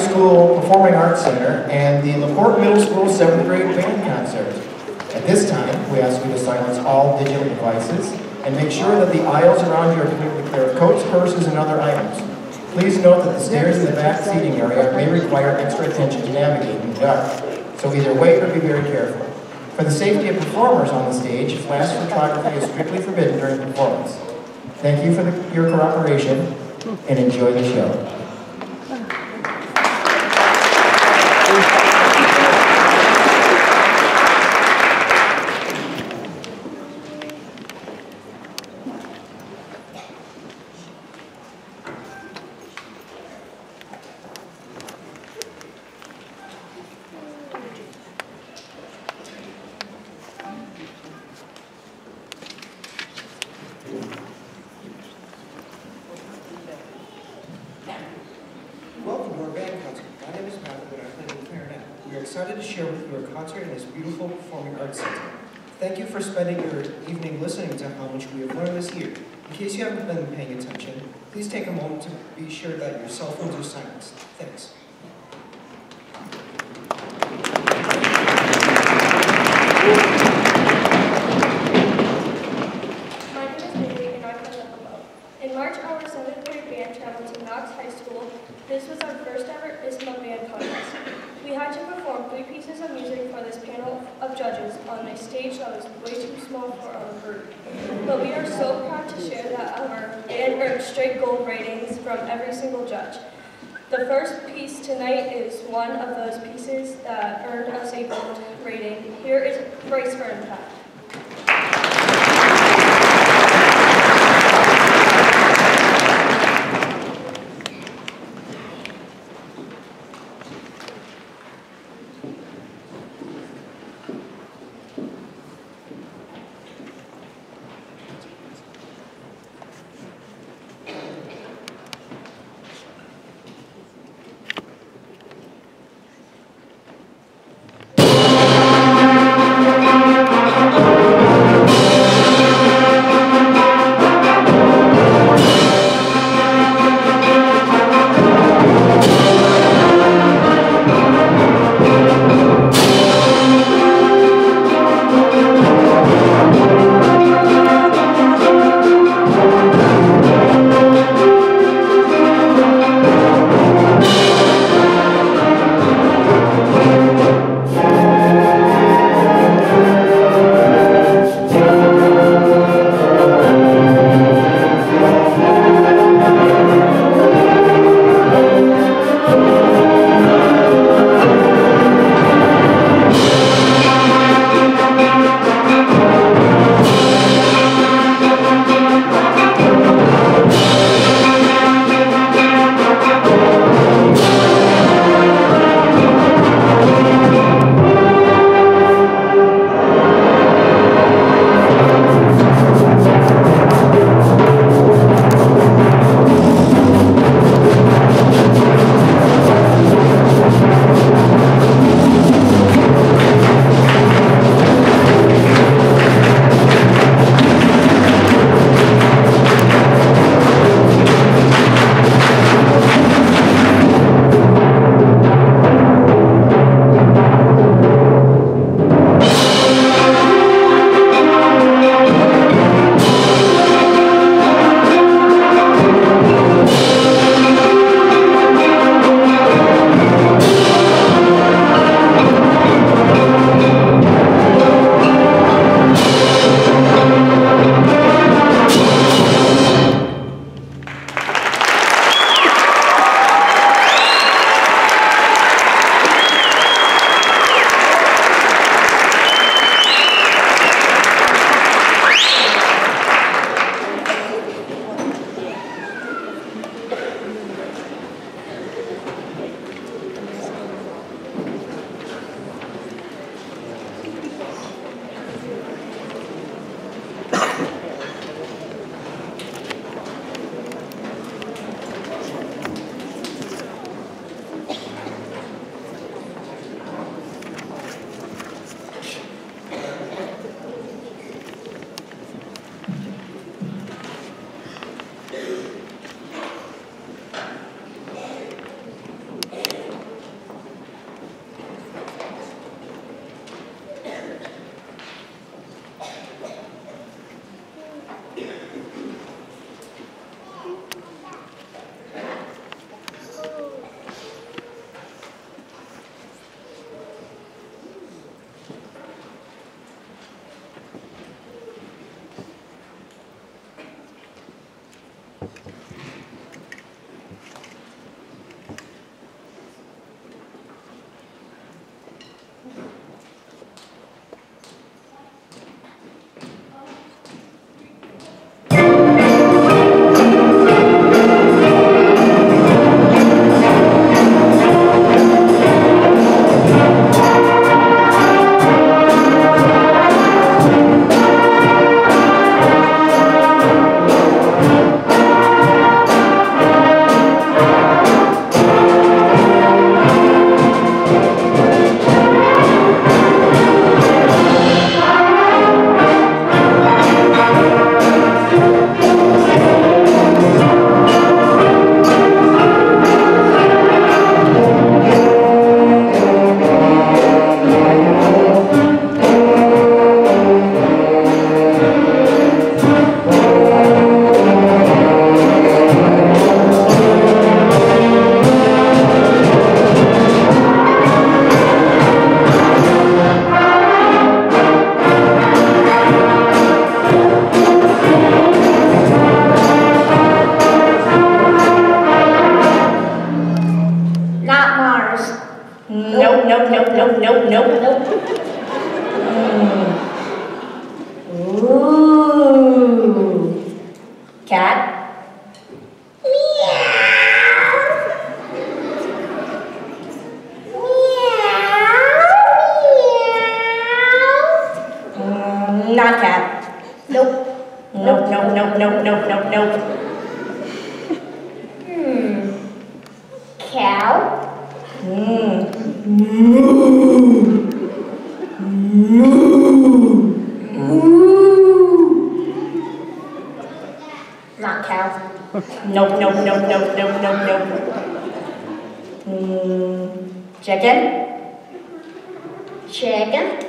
School Performing Arts Center and the LaPorte Middle School 7th grade band concert. At this time, we ask you to silence all digital devices and make sure that the aisles around you are completely clear of coats, purses, and other items. Please note that the stairs in the back seating area may require extra attention to navigate in the dark, so either wait or be very careful. For the safety of performers on the stage, flash photography is strictly forbidden during performance. Thank you for the, your cooperation and enjoy the show. Welcome to our band concert. My name is Matt, and I'm playing the clarinet. We are excited to share with you a concert in this beautiful performing arts center. Thank you for spending your evening listening to how much we have learned this year. In case you haven't been paying attention, please take a moment to be sure that your cell phones are silenced. Thanks. My name is Bailey and I'm from Buffalo. In March, our seventh grade band traveled to Knox High School. This was our first ever ISSMA band contest. We had to perform three pieces of music for this panel of judges on a stage that was way too small for our group. But we are so proud to share that our band earned straight gold ratings from every single judge. The first piece tonight is one of those pieces that earned us a gold rating. Here is Brace for Impact. Cow. Mm. Not cow. Nope, nope, nope, nope, nope, nope, nope. Mm. Chicken. Chicken.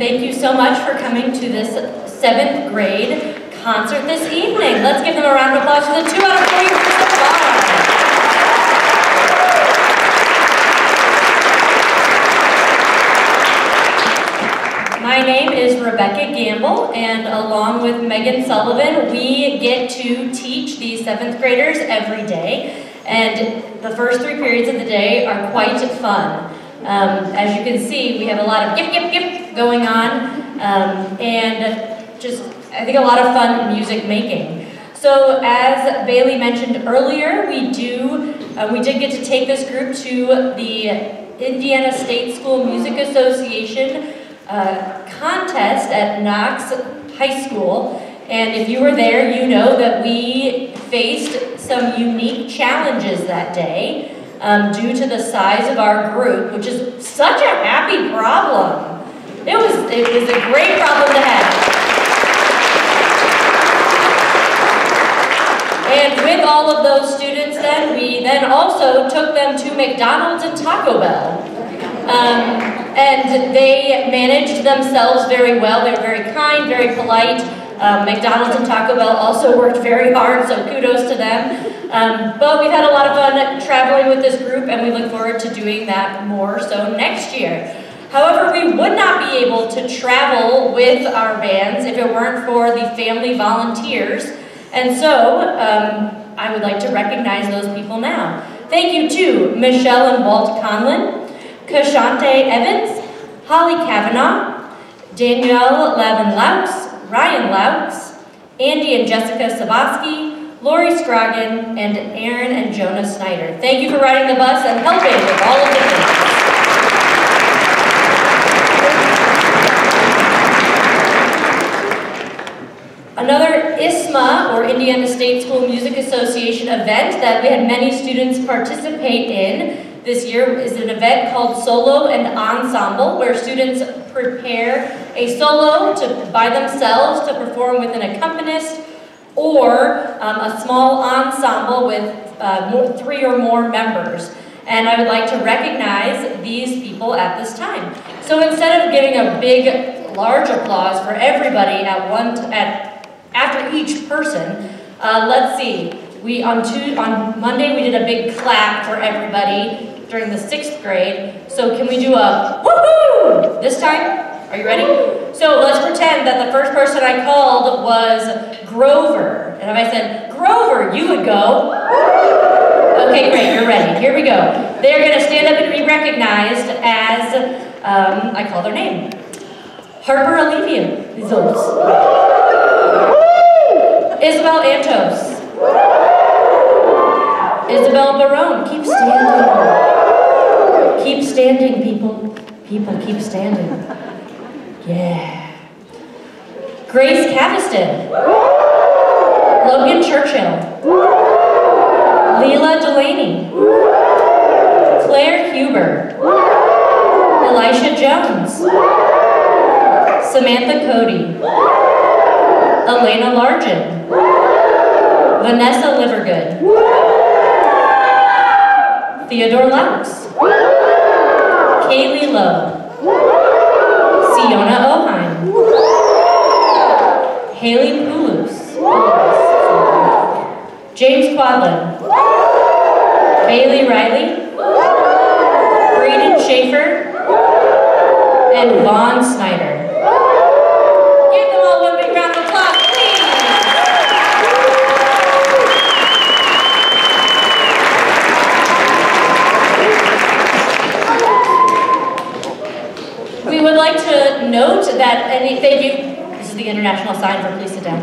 Thank you so much for coming to this seventh grade concert this evening. Let's give them a round of applause for the two out of three. My name is Rebecca Gamble, and along with Megan Sullivan, we get to teach these seventh graders every day. And the first three periods of the day are quite fun. Um, as you can see, we have a lot of yip, yip, yip going on, um, and just, I think, a lot of fun music making. So, as Bailey mentioned earlier, we do, uh, we did get to take this group to the Indiana State School Music Association uh, contest at Knox High School. And if you were there, you know that we faced some unique challenges that day um, due to the size of our group, which is such a happy problem. It was, it was a great problem to have. And with all of those students then, we then also took them to McDonald's and Taco Bell. Um, and they managed themselves very well. They were very kind, very polite. Um, McDonald's and Taco Bell also worked very hard, so kudos to them. Um, but we've had a lot of fun traveling with this group, and we look forward to doing that more so next year. However, we would not be able to travel with our bands if it weren't for the family volunteers. And so, um, I would like to recognize those people now. Thank you to Michelle and Walt Conlon, Kashante Evans, Holly Kavanaugh, Danielle Lavin Laux, Ryan Laux, Andy and Jessica Savosky, Lori Scroggin, and Aaron and Jonah Snyder. Thank you for riding the bus and helping with all of the things. Another ISSMA, or Indiana State School Music Association event that we had many students participate in this year is an event called Solo and Ensemble, where students prepare a solo to, by themselves to perform with an accompanist or um, a small ensemble with uh, more, three or more members. And I would like to recognize these people at this time. So instead of giving a big, large applause for everybody at one, at after each person, uh, let's see. We on two, on Monday we did a big clap for everybody during the sixth grade. So can we do a woohoo this time? Are you ready? So let's pretend that the first person I called was Grover, and if I said Grover, you would go. Okay, great. You're ready. Here we go. They're going to stand up and be recognized as um, I call their name. Harper Olivia. Isabel Antos. Isabel Barone. Keep standing. Keep standing, people. People, keep standing. Yeah. Grace Caviston. Logan Churchill. Leela Delaney. Claire Huber. Elisha Jones. Samantha Cody. Elena Largent. Vanessa Livergood. Theodore Laux. Kaylee Lowe. Siona Oheim. Haley Poulos. James Quadlin. Bailey Riley. Braden Schaefer. And Vaughn Snyder. Give them all one big round of applause, please. We would like to note that any, thank you, this is the international sign for please sit down.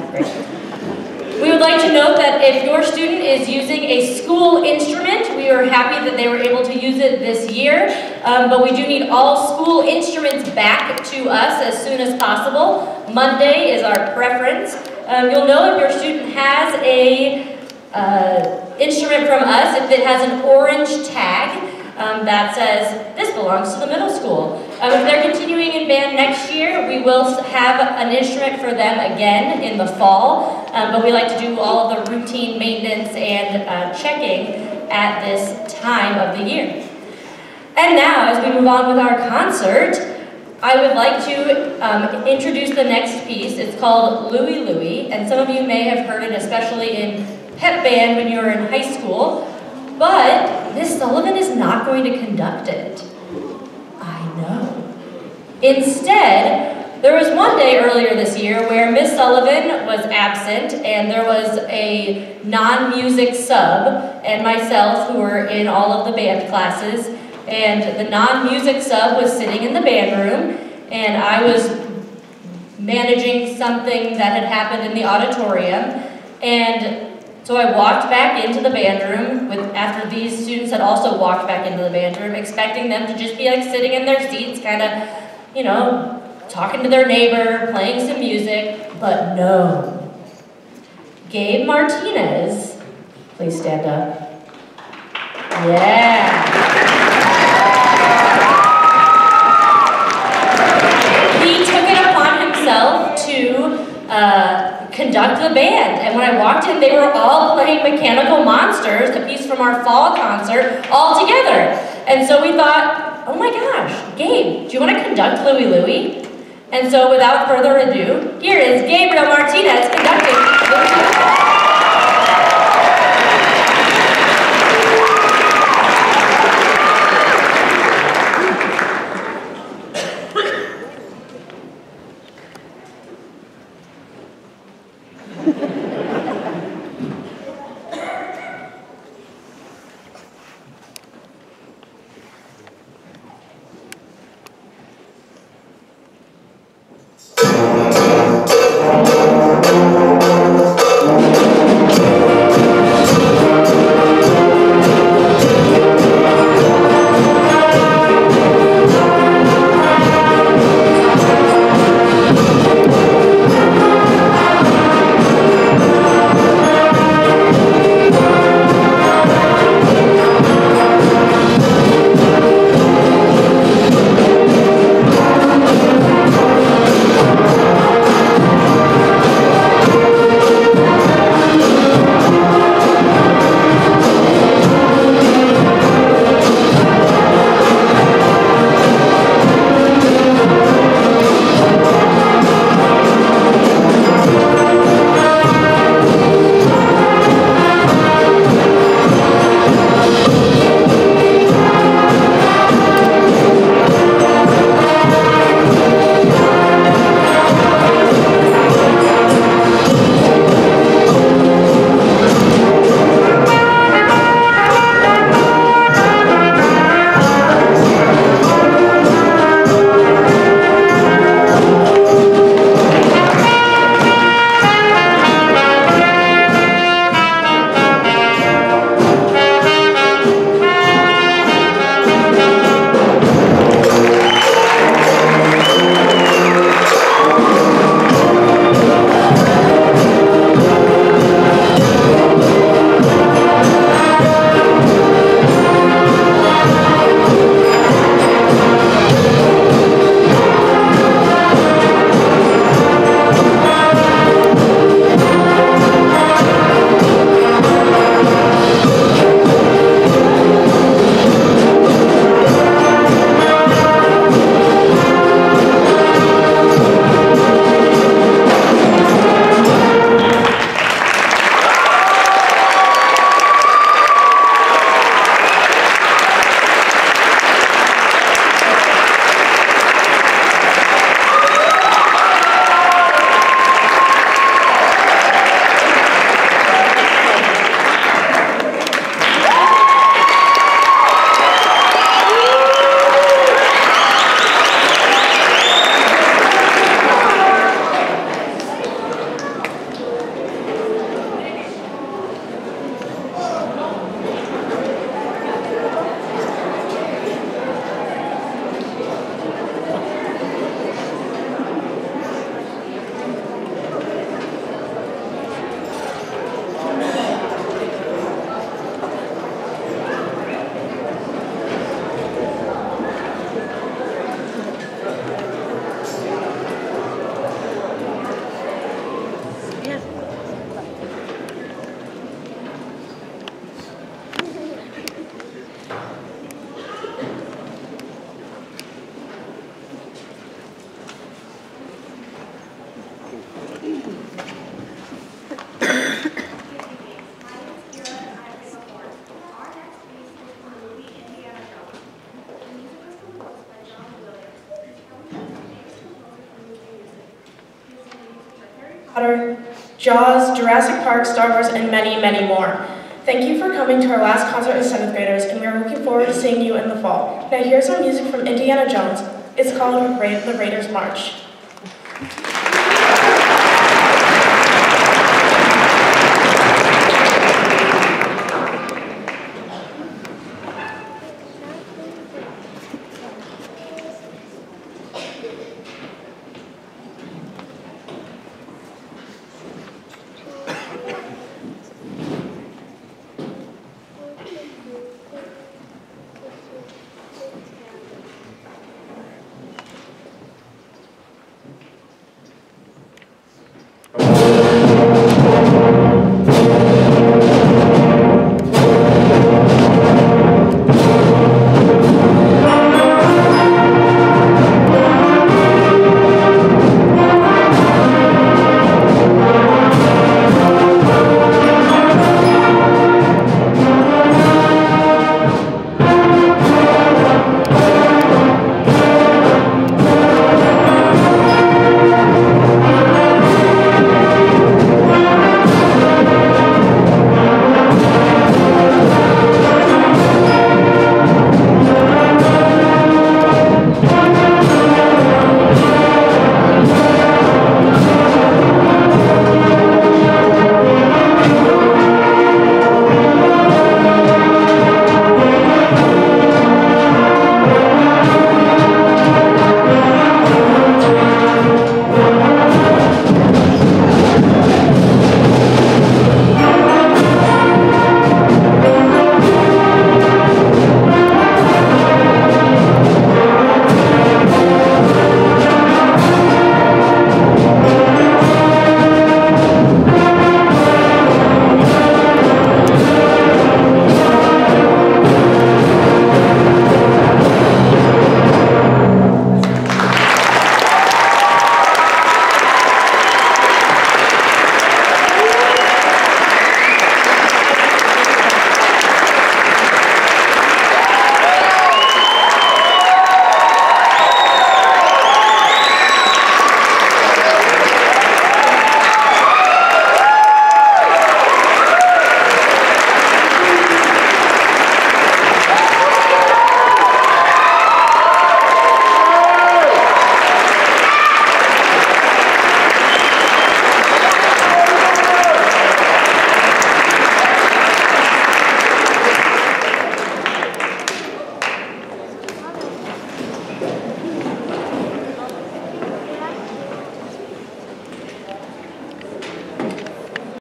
We would like to note that if your student is using a school instrument, we are happy that they were able to use it this year, um, but we do need all school instruments back to us as soon as possible. Monday is our preference. Um, you'll know if your student has a uh, instrument from us, if it has an orange tag, um, that says, this belongs to the middle school. Um, if they're continuing in band next year, we will have an instrument for them again in the fall, um, but we like to do all of the routine maintenance and uh, checking at this time of the year. And now, as we move on with our concert, I would like to um, introduce the next piece. It's called Louie Louie, and some of you may have heard it, especially in pep band when you were in high school. But Miss Sullivan is not going to conduct it. I know. Instead, there was one day earlier this year where Miss Sullivan was absent and there was a non-music sub and myself who were in all of the band classes and the non-music sub was sitting in the band room and I was managing something that had happened in the auditorium and so I walked back into the band room with after these students had also walked back into the band room, expecting them to just be like sitting in their seats, kind of, you know, talking to their neighbor, playing some music, but no. Gabe Martinez, please stand up. Yeah. He took it upon himself to uh, conduct the band. And when I walked in, they were all playing Mechanical Monsters, a piece from our fall concert, all together. And so we thought, oh my gosh, Gabe, do you want to conduct Louie Louie? And so without further ado, here is Gabriel Martinez conducting Louie Louie. Potter, Jaws, Jurassic Park, Star Wars, and many, many more. Thank you for coming to our last concert as seventh graders, and we are looking forward to seeing you in the fall. Now here's our music from Indiana Jones. It's called The Raiders March.